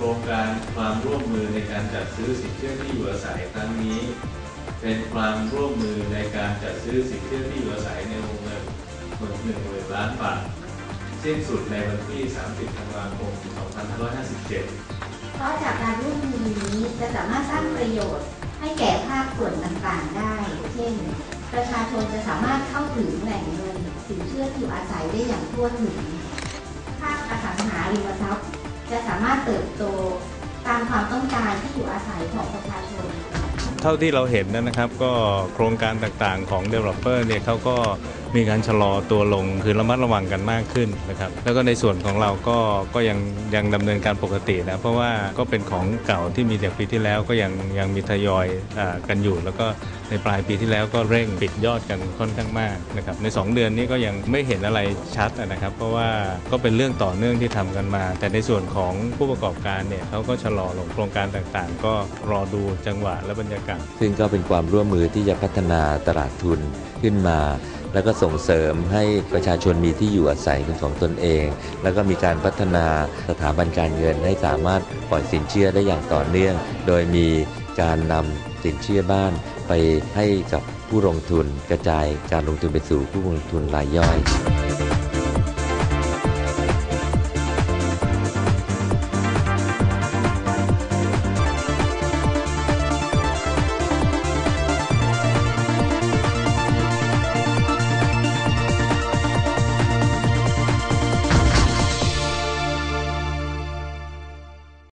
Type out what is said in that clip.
โครงการความร่วมมือในการจัดซื้อสินเชื่อที่อยู่อาศัยครั้งนี้ เป็นความร่วมมือในการจัดซื้อสินเชื่อที่อยู่อาศัยในวงเงินหนึ่งหมื่นล้านบาทสิ้นสุดในวันที่ 30 ธันวาคม 2557 เพราะจากการร่วมมือนี้จะสามารถสร้างประโยชน์ให้แก่ภาคส่วนต่างๆได้ เช่น ประชาชนจะสามารถเข้าถึงแหล่งเงินสินเชื่อที่อยู่อาศัยได้อย่างทั่วถึง ภาคอสังหาริมทรัพย์ จะสามารถเติบโตตามความต้องการที่อยู่อาศัยของประชาชน เท่าที่เราเห็นนะครับก็โครงการต่างๆของ Developer เนี่ยเขาก็มีการชะลอตัวลงคือระมัดระวังกันมากขึ้นนะครับแล้วก็ในส่วนของเราก็ก็ยังยังดำเนินการปกตินะเพราะว่าก็เป็นของเก่าที่มีจากปีที่แล้วก็ยังยังมีทยอยอกันอยู่ แล้วก็ในปลายปีที่แล้วก็เร่งปิดยอดกันค่อนข้างมากนะครับใน 2 เดือนนี้ก็ยังไม่เห็นอะไรชัดนะครับ เพราะว่าก็เป็นเรื่องต่อเนื่องที่ทำกันมา แต่ในส่วนของผู้ประกอบการเนี่ยเขาก็ชะลอลงโครงการต่างๆ ก็รอดูจังหวะและบรรยากาศซึ่งก็เป็นความร่วมมือที่จะพัฒนาตลาดทุนขึ้นมา แล้วก็ส่งเสริมให้ประชาชนมีที่อยู่อาศัยเป็นของตนเอง แล้วก็มีการพัฒนาสถาบันการเงินให้สามารถปล่อยสินเชื่อได้อย่างต่อเนื่อง โดยมีการนำสินเชื่อบ้านไปให้กับผู้ลงทุนกระจายการลงทุนไปสู่ผู้ลงทุนรายย่อย